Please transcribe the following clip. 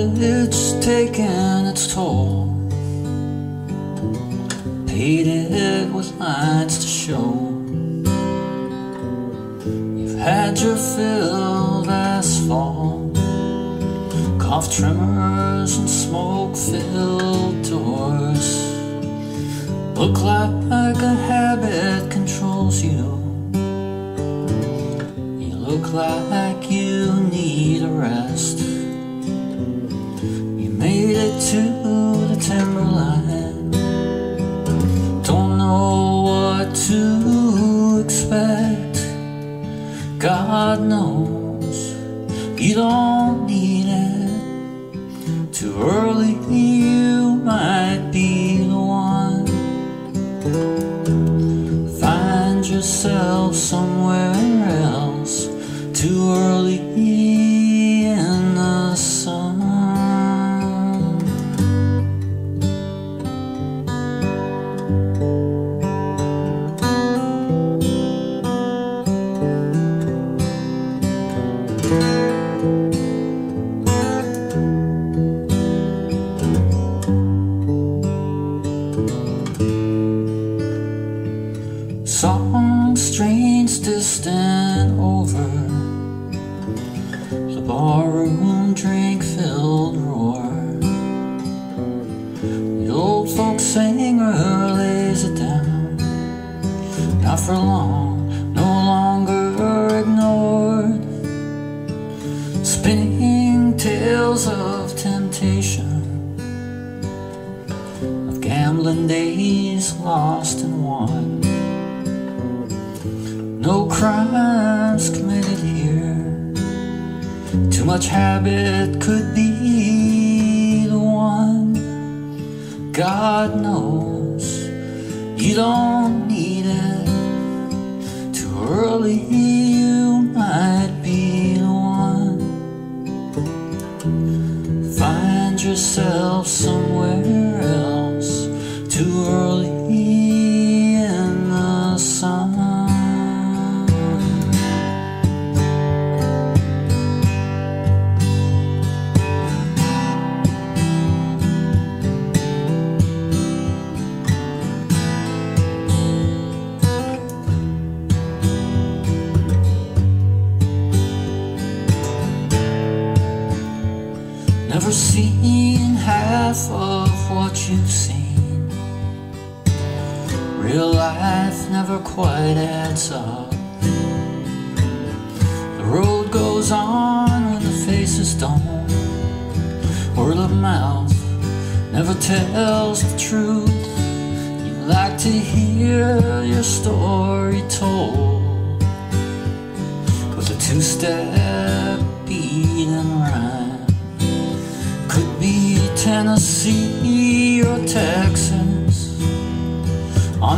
It's taken its toll. It with lines to show. You've had your fill of asphalt, cough tremors and smoke filled doors. Look like a habit to the timberline. Don't know what to expect. God knows you don't need it. Too early, distant over the barroom drink filled roar. The old folks singer lays it down, not for long, no longer ignored. Spinning tales of temptation, of gambling days lost and won. Crimes committed here. Too much habit could be the one. God knows you don't need it. Too early, Never seen half of what you've seen. Real life never quite adds up. The road goes on when the faces don't. Word of mouth never tells the truth. You like to hear your story told with a two step beat and rhyme. Tennessee or Texas. On